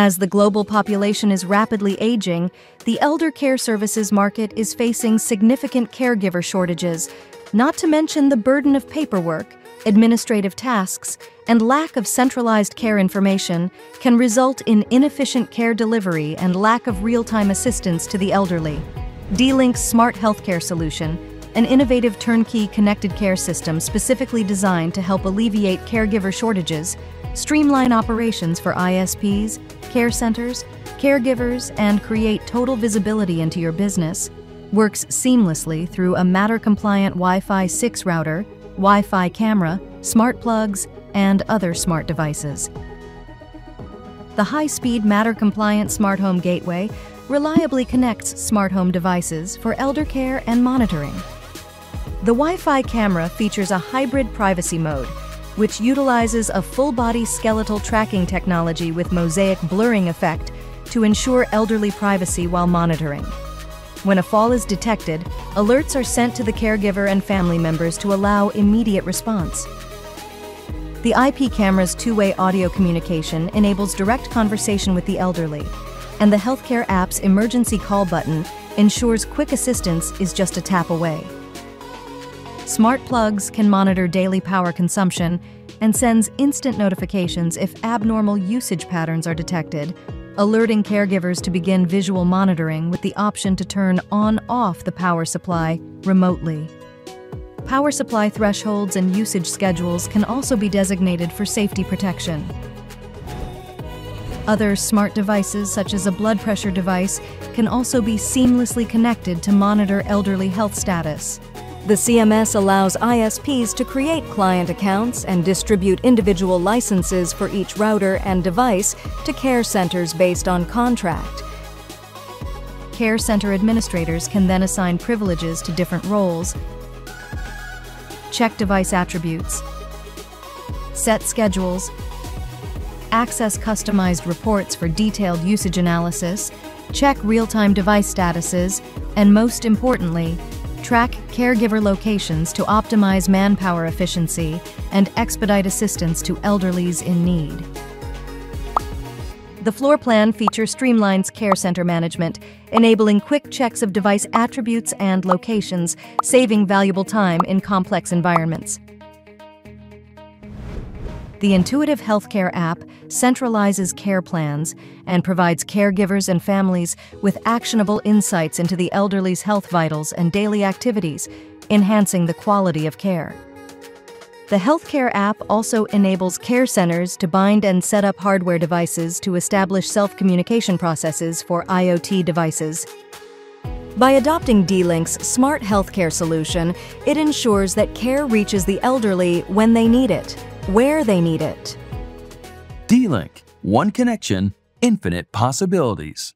As the global population is rapidly aging, the elder care services market is facing significant caregiver shortages, not to mention the burden of paperwork, administrative tasks, and lack of centralized care information can result in inefficient care delivery and lack of real-time assistance to the elderly. D-Link's Smart Healthcare Solution, an innovative turnkey connected care system specifically designed to help alleviate caregiver shortages, streamline operations for ISPs, care centers, caregivers, and create total visibility into your business, works seamlessly through a Matter-compliant Wi-Fi 6 router, Wi-Fi camera, smart plugs, and other smart devices. The high-speed Matter-compliant Smart Home Gateway reliably connects smart home devices for elder care and monitoring. The Wi-Fi camera features a hybrid privacy mode, which utilizes a full-body skeletal tracking technology with mosaic blurring effect to ensure elderly privacy while monitoring. When a fall is detected, alerts are sent to the caregiver and family members to allow immediate response. The IP camera's two-way audio communication enables direct conversation with the elderly, and the healthcare app's emergency call button ensures quick assistance is just a tap away. Smart plugs can monitor daily power consumption and sends instant notifications if abnormal usage patterns are detected, alerting caregivers to begin visual monitoring with the option to turn on-off the power supply remotely. Power supply thresholds and usage schedules can also be designated for safety protection. Other smart devices, such as a blood pressure device, can also be seamlessly connected to monitor elderly health status. The CMS allows ISPs to create client accounts and distribute individual licenses for each router and device to care centers based on contract. Care center administrators can then assign privileges to different roles, check device attributes, set schedules, access customized reports for detailed usage analysis, check real-time device statuses, and most importantly, track caregiver locations to optimize manpower efficiency and expedite assistance to elderlies in need. The floor plan feature streamlines care center management, enabling quick checks of device attributes and locations, saving valuable time in complex environments. The intuitive healthcare app centralizes care plans and provides caregivers and families with actionable insights into the elderly's health vitals and daily activities, enhancing the quality of care. The healthcare app also enables care centers to bind and set up hardware devices to establish self-communication processes for IoT devices. By adopting D-Link's smart healthcare solution, it ensures that care reaches the elderly when they need it, where they need it. D-Link. One connection, infinite possibilities.